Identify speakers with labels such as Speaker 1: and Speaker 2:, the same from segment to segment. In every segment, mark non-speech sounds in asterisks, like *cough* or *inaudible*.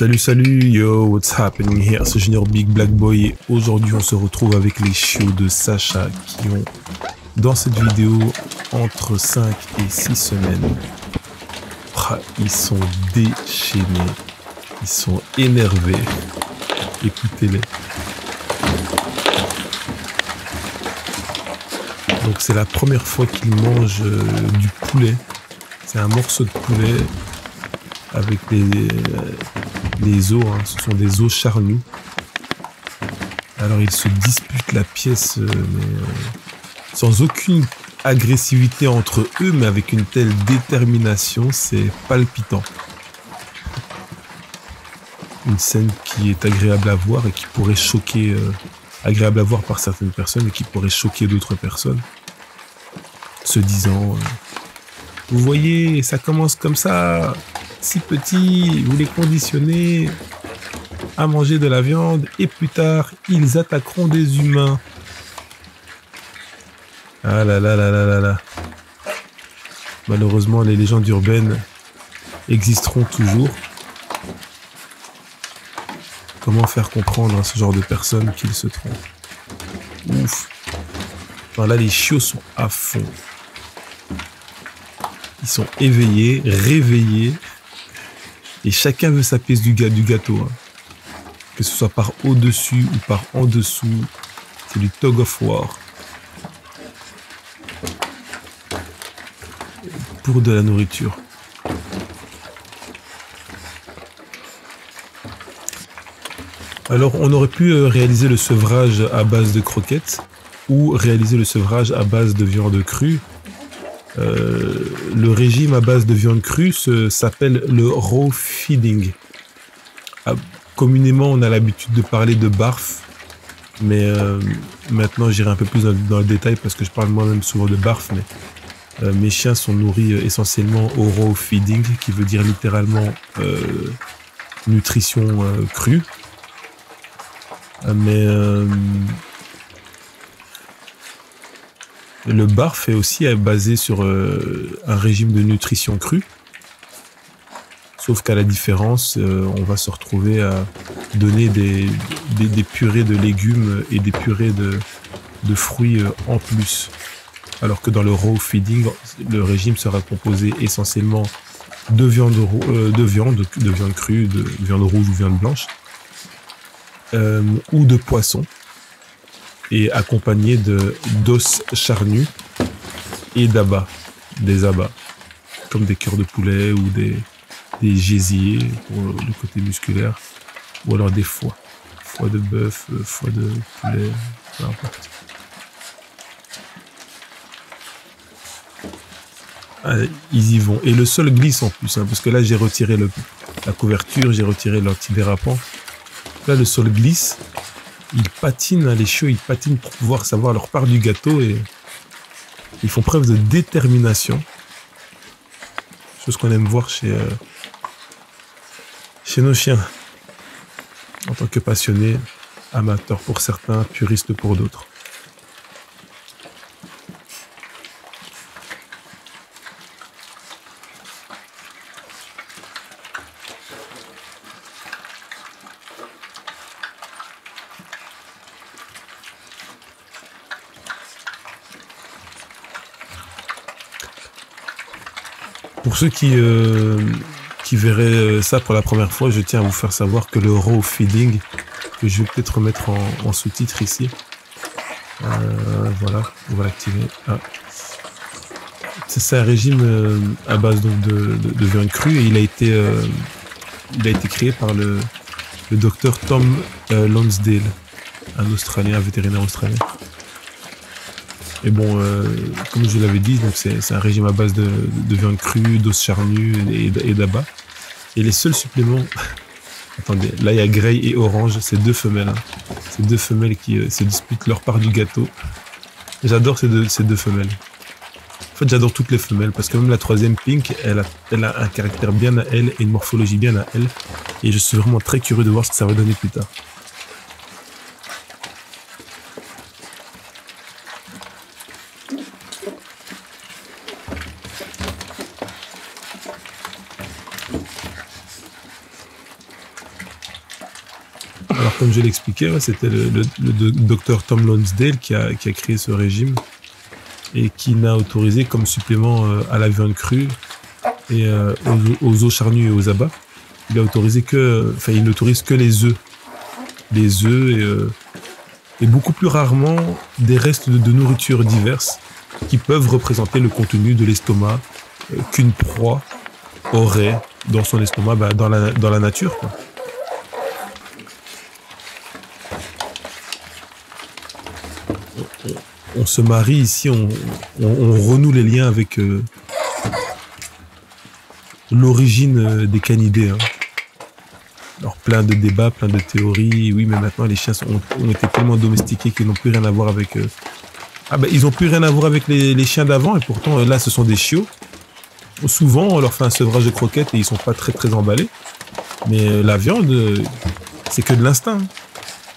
Speaker 1: Salut, salut, yo, what's happening here? C'est Junior Big Black Boy et aujourd'hui on se retrouve avec les chiots de Sacha qui ont, dans cette vidéo, entre 5 et 6 semaines. Ah, ils sont déchaînés, ils sont énervés. Écoutez-les. Donc c'est la première fois qu'ils mangent euh, du poulet. C'est un morceau de poulet avec les, les os. hein. Ce sont des os charnus. Alors ils se disputent la pièce, euh, mais euh, sans aucune agressivité entre eux, mais avec une telle détermination, c'est palpitant. Une scène qui est agréable à voir et qui pourrait choquer, euh, agréable à voir par certaines personnes et qui pourrait choquer d'autres personnes. Se disant, euh, vous voyez, ça commence comme ça, si petit, vous les conditionnez à manger de la viande et plus tard, ils attaqueront des humains. Ah là là là là là là. Malheureusement, les légendes urbaines existeront toujours. Comment faire comprendre à ce genre de personnes qu'ils se trompent? Ouf. Enfin, là, les chiots sont à fond. Ils sont éveillés, réveillés. Et chacun veut sa pièce du, gâteau. hein. Que ce soit par au-dessus ou par en dessous. C'est du tug of war. Pour de la nourriture. Alors, on aurait pu euh, réaliser le sevrage à base de croquettes ou réaliser le sevrage à base de viande crue. Euh, le régime à base de viande crue s'appelle le raw feeding. Ah, communément, on a l'habitude de parler de barf, mais euh, maintenant j'irai un peu plus dans, le détail parce que je parle moi-même souvent de barf, mais euh, mes chiens sont nourris essentiellement au raw feeding, qui veut dire littéralement nutrition crue. Mais le barf est aussi euh, basé sur euh, un régime de nutrition crue. Sauf qu'à la différence, euh, on va se retrouver à donner des, purées de légumes et des purées de, fruits en plus. Alors que dans le raw feeding, le régime sera composé essentiellement de viande, de viande, de viande crue, de viande rouge ou viande blanche, ou de poisson, et accompagné de d'os charnus et d'abats, des abats, comme des cœurs de poulet ou des, des gésiers pour le côté musculaire, ou alors des foies, foie de bœuf, euh, foie de poulet, peu importe. Ah, ils y vont. Et le sol glisse en plus, hein, parce que là j'ai retiré le, la couverture, j'ai retiré l'antidérapant. Là le sol glisse, ils patinent, hein, les chiots, ils patinent pour pouvoir savoir leur part du gâteau et ils font preuve de détermination. Chose qu'on aime voir chez, euh, chez nos chiens. En tant que passionnés, amateurs pour certains, puristes pour d'autres. Ceux qui, euh, verraient euh, ça pour la première fois, je tiens à vous faire savoir que le raw feeding, que je vais peut-être remettre en, sous-titre ici. Euh, voilà, on va l'activer. Ah. C'est un régime à base donc de, de, de viande crue et il a été, créé par le, docteur Tom Lonsdale, un Australien, un vétérinaire australien. Et bon, euh, comme je l'avais dit, donc c'est un régime à base de, de viande crue, d'os charnus et, et. Et les seuls suppléments, *laughs* attendez, là il y a Grey et Orange, c'est deux femelles. hein. C'est deux femelles qui euh, se disputent leur part du gâteau. J'adore ces deux, ces deux femelles. En fait, j'adore toutes les femelles parce que même la troisième Pink, elle a, elle a un caractère bien à elle et une morphologie bien à elle. Et je suis vraiment très curieux de voir ce que ça va donner plus tard. Comme je l'expliquais, c'était le, docteur Tom Lonsdale qui a, créé ce régime et qui n'a autorisé comme supplément euh, à la viande crue et euh, aux, eaux charnues et aux abats. Il a autorisé que, enfin, il n'autorise que les œufs, les œufs et, euh, beaucoup plus rarement des restes de, nourriture diverses qui peuvent représenter le contenu de l'estomac qu'une proie aurait dans son estomac, bah, dans, la, nature. Se marie ici, on, renoue les liens avec euh, l'origine euh, des canidés. Hein. Alors plein de débats, plein de théories. Oui, mais maintenant les chiens ont, été tellement domestiqués qu'ils n'ont plus rien à voir avec. eux. Ah ben ils n'ont plus rien à voir avec les, chiens d'avant et pourtant là ce sont des chiots. Souvent on leur fait un sevrage de croquettes et ils sont pas très très emballés. Mais euh, la viande, c'est que de l'instinct. Hein.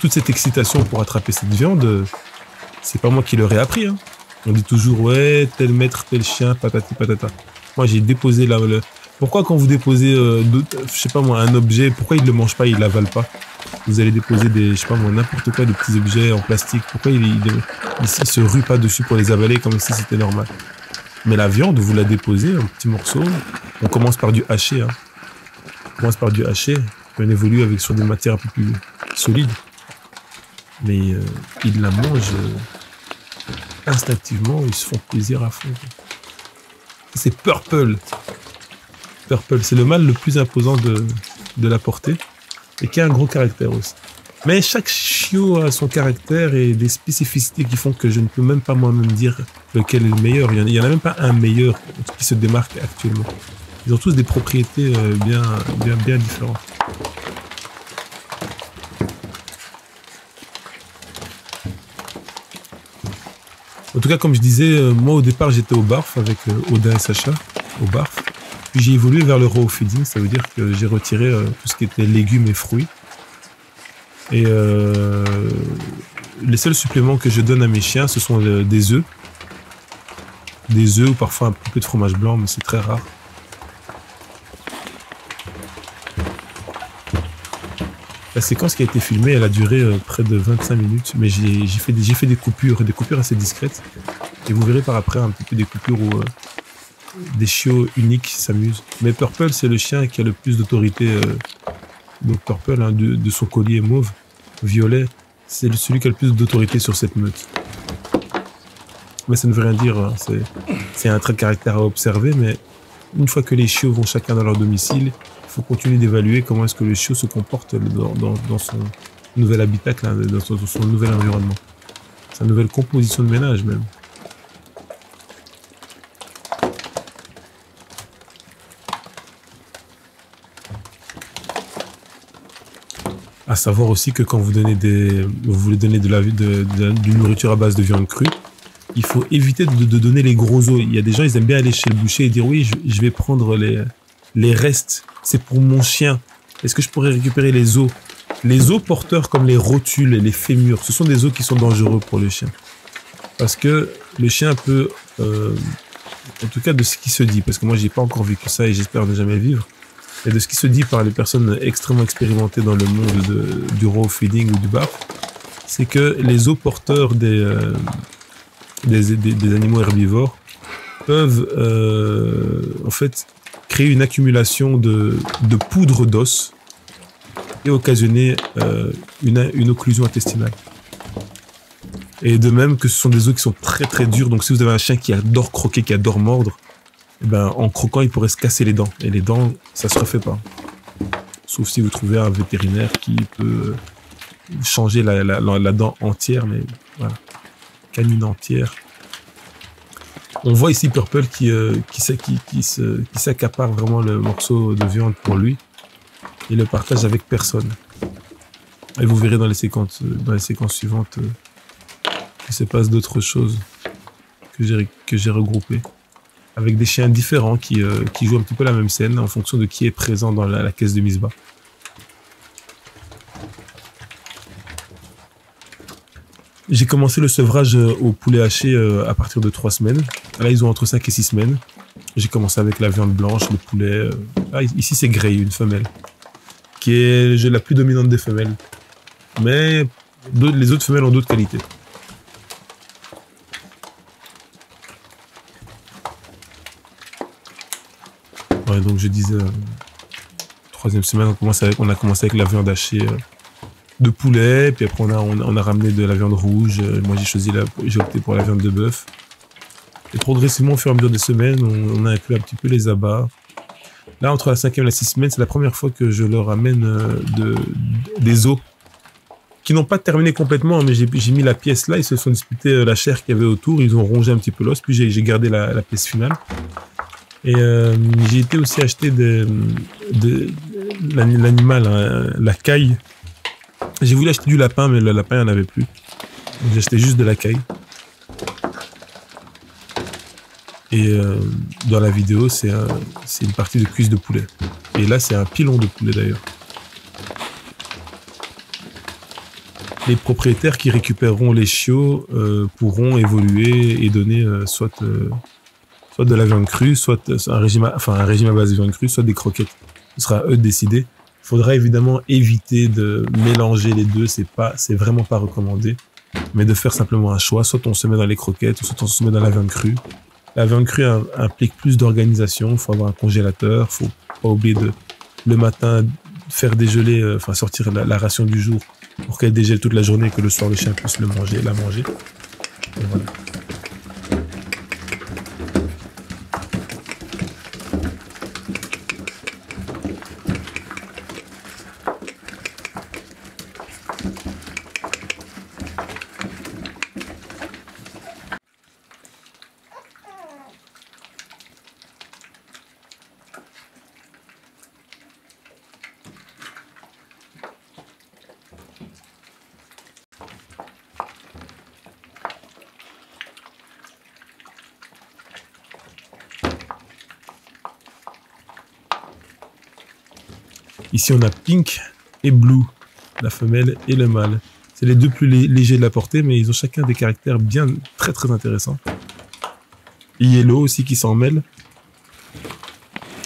Speaker 1: Toute cette excitation pour attraper cette viande, c'est pas moi qui leur ai appris. Hein. On dit toujours, ouais, tel maître, tel chien, patati patata. Moi, j'ai déposé là. Pourquoi quand vous déposez, euh, je sais pas moi, un objet, pourquoi il le mange pas, il l'avale pas? Vous allez déposer des, je sais pas moi, n'importe quoi, des petits objets en plastique. Pourquoi il, il, se rue pas dessus pour les avaler comme si c'était normal? Mais la viande, vous la déposez en petits morceaux. On commence par du haché. Hein. On commence par du haché. On évolue avec sur des matières un peu plus solides mais euh, ils la mangent euh, instinctivement, ils se font plaisir à fond. C'est Purple. Purple, c'est le mâle le plus imposant de, de la portée et qui a un gros caractère aussi. Mais chaque chiot a son caractère et des spécificités qui font que je ne peux même pas moi-même dire lequel est le meilleur. Il n'y en, a même pas un meilleur qui se démarque actuellement. Ils ont tous des propriétés euh, bien, bien, bien différentes. Tout cas, comme je disais, euh, moi au départ j'étais au barf avec euh, Odin et Sacha, au barf. Puis j'ai évolué vers le raw feeding, ça veut dire que j'ai retiré euh, tout ce qui était légumes et fruits. Et les seuls suppléments que je donne à mes chiens, ce sont des œufs. Des œufs ou parfois un peu de fromage blanc, mais c'est très rare. La séquence qui a été filmée, elle a duré euh, près de 25 minutes, mais j'ai fait, des, coupures, des coupures assez discrètes. Et vous verrez par après un petit peu des coupures où euh, des chiots uniques s'amusent. Mais Purple, c'est le chien qui a le plus d'autorité. Euh, donc Purple, hein, de, son collier mauve, violet, c'est celui qui a le plus d'autorité sur cette meute. Mais ça ne veut rien dire, hein. c'est un trait de caractère à observer, mais une fois que les chiots vont chacun dans leur domicile, faut continuer d'évaluer comment est-ce que le chiot se comporte dans, son nouvel habitat, dans son, nouvel environnement. Sa nouvelle composition de ménage même. À savoir aussi que quand vous donnez des, vous voulez donner de la, de, de, nourriture à base de viande crue, il faut éviter de, donner les gros os. Il y a des gens, ils aiment bien aller chez le boucher et dire oui, je vais prendre les, les restes, c'est pour mon chien. Est-ce que je pourrais récupérer les os? Les os porteurs comme les rotules et les fémurs, ce sont des os qui sont dangereux pour le chien. Parce que le chien peut, euh, en tout cas de ce qui se dit, parce que moi j'ai pas encore vécu ça et j'espère ne jamais vivre, et de ce qui se dit par les personnes extrêmement expérimentées dans le monde du raw feeding ou du bar, c'est que les os porteurs des, euh, animaux herbivores peuvent euh, en fait créer une accumulation de, poudre d'os et occasionner euh, une, occlusion intestinale. Et de même que ce sont des os qui sont très très durs, donc si vous avez un chien qui adore croquer, qui adore mordre, eh ben, en croquant, il pourrait se casser les dents. Et les dents, ça se refait pas. Sauf si vous trouvez un vétérinaire qui peut changer la, la dent entière, mais voilà. Canine entière, on voit ici Purple qui, euh, qui, qui, s'accapare vraiment le morceau de viande pour lui et le partage avec personne. Et vous verrez dans les séquences, suivantes euh, qu'il se passe d'autres choses que j'ai, regroupées. Avec des chiens différents qui, euh, qui jouent un petit peu la même scène en fonction de qui est présent dans la, la caisse de Misba. J'ai commencé le sevrage euh, au poulet haché euh, à partir de 3 semaines. Là, ils ont entre 5 et 6 semaines. J'ai commencé avec la viande blanche, le poulet. Euh. Ah, ici, c'est Grey, une femelle, qui est la plus dominante des femelles. Mais les autres femelles ont d'autres qualités. Ouais, donc je disais, troisième semaine, on, a commencé avec la viande hachée de poulet, puis après on a, on, a ramené de la viande rouge. Euh, moi j'ai choisi, j'ai opté pour la viande de bœuf. Et progressivement, au fur et à mesure des semaines, on, a inclus un petit peu les abats. Là, entre la cinquième et la sixième semaine, c'est la première fois que je leur amène de, des os qui n'ont pas terminé complètement, mais j'ai mis la pièce là, ils se sont disputés la chair qu'il y avait autour, ils ont rongé un petit peu l'os, puis j'ai gardé la, la, pièce finale. Et euh, j'ai été aussi acheter de, de l'animal, hein, la caille. J'ai voulu acheter du lapin, mais le lapin, il n'y en avait plus. J'ai acheté juste de la caille. Et euh, dans la vidéo, c'est une partie de cuisse de poulet. Et là, c'est un pilon de poulet d'ailleurs. Les propriétaires qui récupéreront les chiots euh, pourront évoluer et donner soit soit de la viande crue, soit un régime, à, un régime à base de viande crue, soit des croquettes. Ce sera à eux de décider. Il faudra évidemment éviter de mélanger les deux. C'est pas, c'est vraiment pas recommandé. Mais de faire simplement un choix. Soit on se met dans les croquettes, soit on se met dans la viande crue. La viande crue implique plus d'organisation. Faut avoir un congélateur. Faut pas oublier de le matin faire dégeler, euh, sortir la, la, ration du jour pour qu'elle dégèle toute la journée et que le soir le chien puisse le manger, la manger. Et voilà. Ici, on a Pink et Blue, la femelle et le mâle. C'est les deux plus légers de la portée, mais ils ont chacun des caractères bien très très intéressants. Yellow aussi qui s'en mêle.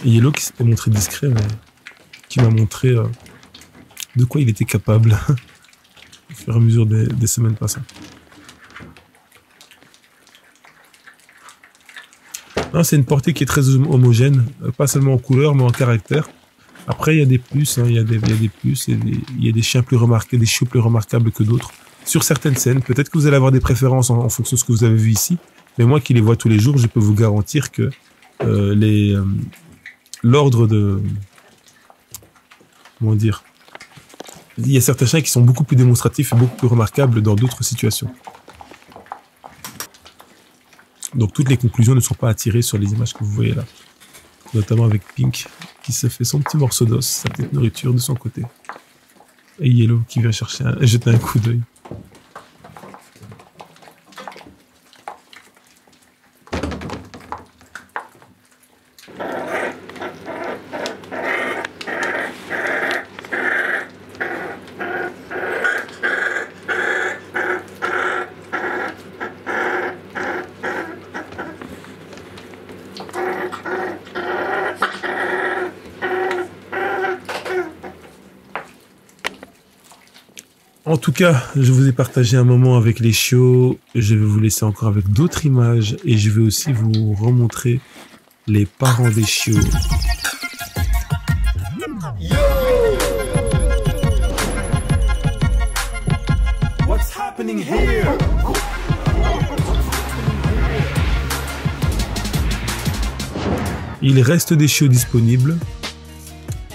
Speaker 1: Yellow qui s'était montré discret, mais qui m'a montré euh, de quoi il était capable *laughs* au fur et à mesure des, semaines passées. C'est une portée qui est très homogène, euh, pas seulement en couleur, mais en caractère. Après, il y a des plus, hein, il, y a des, y a des plus, il y a des chiens plus remarquables, des chiots plus remarquables que d'autres. Sur certaines scènes, peut-être que vous allez avoir des préférences en, fonction de ce que vous avez vu ici, mais moi qui les vois tous les jours, je peux vous garantir que euh, les euh, l'ordre de comment dire, il y a certains chiens qui sont beaucoup plus démonstratifs et beaucoup plus remarquables dans d'autres situations. Donc toutes les conclusions ne sont pas attirées sur les images que vous voyez là, notamment avec Pink qui se fait son petit morceau d'os, sa petite nourriture de son côté. Et Yellow qui vient chercher un, jeter un coup d'œil. En tout cas, je vous ai partagé un moment avec les chiots. Je vais vous laisser encore avec d'autres images et je vais aussi vous remontrer les parents des chiots. Il reste des chiots disponibles.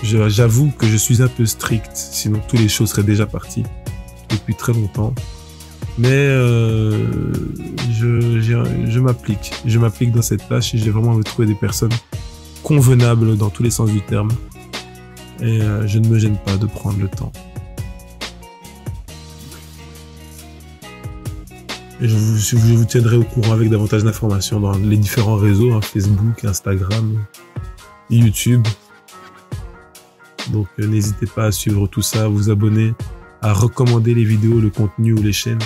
Speaker 1: J'avoue que je suis un peu strict, sinon tous les chiots seraient déjà partis depuis très longtemps. Mais euh, je, m'applique. Je m'applique dans cette tâche et j'ai vraiment envie trouver des personnes convenables dans tous les sens du terme. Et euh, je ne me gêne pas de prendre le temps. Et je vous, je vous tiendrai au courant avec davantage d'informations dans les différents réseaux, hein, Facebook, Instagram, YouTube. Donc euh, n'hésitez pas à suivre tout ça, à vous abonner à recommander les vidéos, le contenu ou les chaînes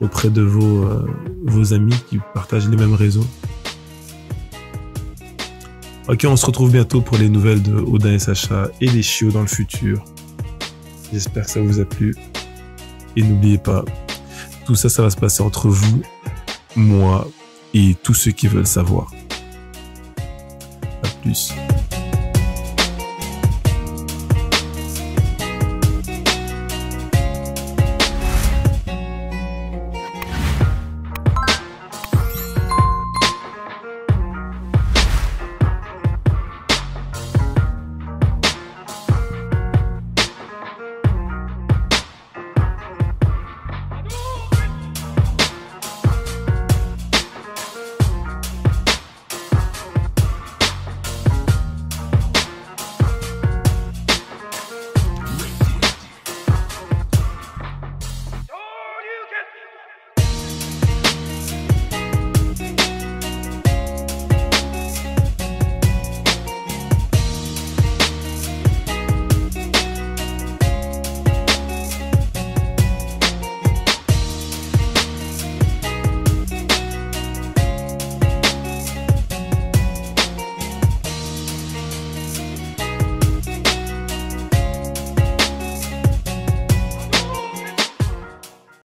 Speaker 1: auprès de vos, euh, vos amis qui partagent les mêmes réseaux. Ok, on se retrouve bientôt pour les nouvelles de Odin et Sacha et les chiots dans le futur. J'espère que ça vous a plu. Et n'oubliez pas, tout ça, ça va se passer entre vous, moi et tous ceux qui veulent savoir. À plus.